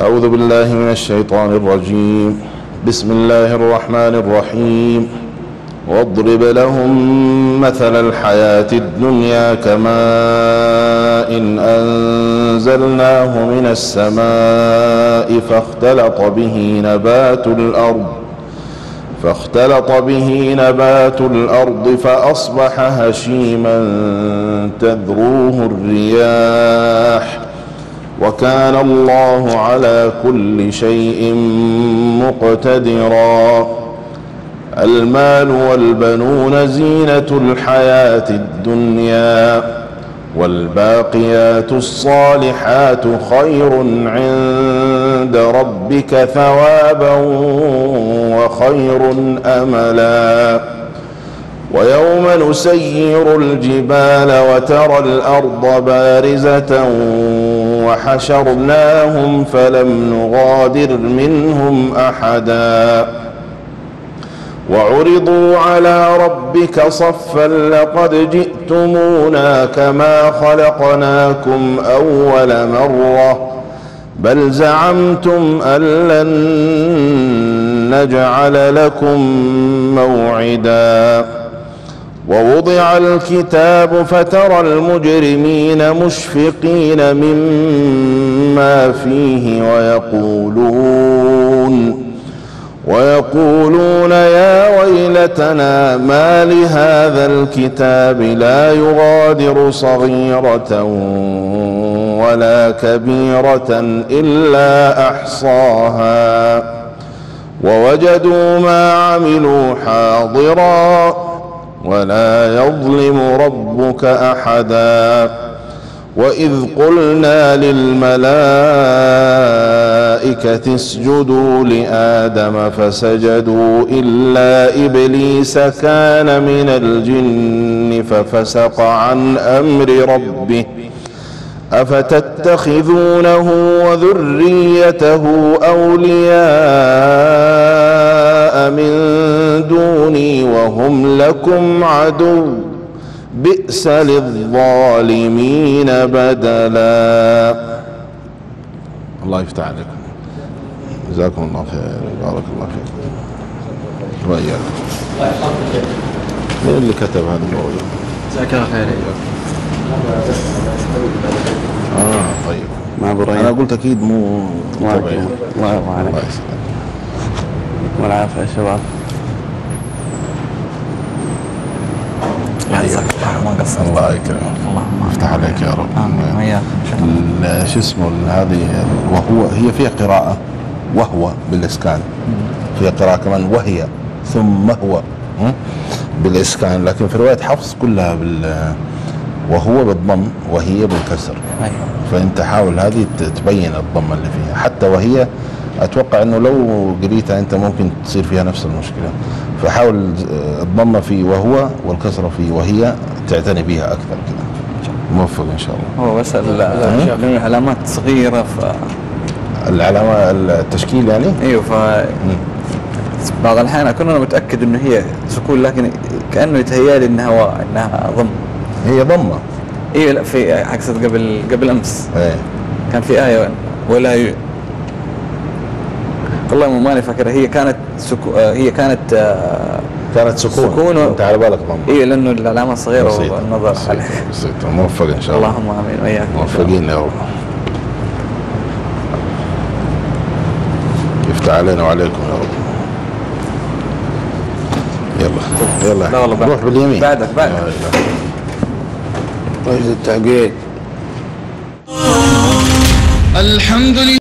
أعوذ بالله من الشيطان الرجيم. بسم الله الرحمن الرحيم. واضرب لهم مثل الحياة الدنيا كماء إن أنزلناه من السماء فاختلط به نبات الأرض فاختلط به نبات الأرض فأصبح هشيما تذروه الرياح. وكان الله على كل شيء مقتدرا. المال والبنون زينة الحياة الدنيا والباقيات الصالحات خير عند ربك ثوابا وخير أملا. ويوم نسير الجبال وترى الأرض بارزة وحشرناهم فلم نغادر منهم أحدا. وعرضوا على ربك صفا لقد جئتمونا كما خلقناكم أول مرة بل زعمتم أن لن نجعل لكم موعدا. ووضع الكتاب فترى المجرمين مشفقين مما فيه ويقولون ويقولون يا ويلتنا ما لهذا الكتاب لا يغادر صغيرة ولا كبيرة إلا أحصاها ووجدوا ما عملوا حاضرا ولا يظلم ربك أحدا. وإذ قلنا للملائكة اسجدوا لآدم فسجدوا إلا إبليس كان من الجن ففسق عن أمر ربه. أفتتخذونه وذريته أولياء من دوني وهم لكم عدو. بئس للظالمين بدلا. الله يفتح عليكم. جزاكم الله خير. بارك الله فيكم وإياكم مين اللي كتب هذا الموضوع؟ جزاك الله خير. آه طيب. ما أنا بريان قلت أكيد مو. الله يرضى عليك الله يسلمك. والعافية يا شباب. ما قصرت الله يكرمك. اللهم يفتح عليك يا رب. آمين. وياك شو اسمه هذه وهو هي فيها قراءة. وهو بالإسكان. فيها قراءة كمان وهي. ثم هو. م? بالإسكان. لكن في رواية حفص كلها بال وهو بالضم وهي بالكسر. أيوه. فأنت حاول هذه تبين الضمه اللي فيها. حتى وهي أتوقع إنه لو قريتها أنت ممكن تصير فيها نفس المشكلة. فحاول آه، الضمه في وهو والكسره في وهي تعتني بها أكثر كذا. موفق إن شاء الله. هو بس العلامات صغيرة ف العلامة التشكيل يعني؟ إيوه ف. بعض الأحيان أكون أنا متأكد إنه هي سكون لكن كأنه يتهيأ لي إنها و... إنها ضم. هي ضمة. إيوه لا في عكست قبل قبل أمس. إيه. كان في آية ولا ي... والله ماني فاكرها. هي كانت سكو... آه، هي كانت آه، كانت سكون. سكون و- انت على بالك ضمه إيه لأنه العلامة صغيرة بسيطة. والنظر بسيطة, عليها بسيطة. موفق إن شاء الله. اللهم آمين. وياك. موفقين يا رب. يفتح علينا وعليكم يا رب. يلا. يلا. لا والله بعد- روح باليمين. بعدك- بعدك. وجد التعقيد. الحمد لله.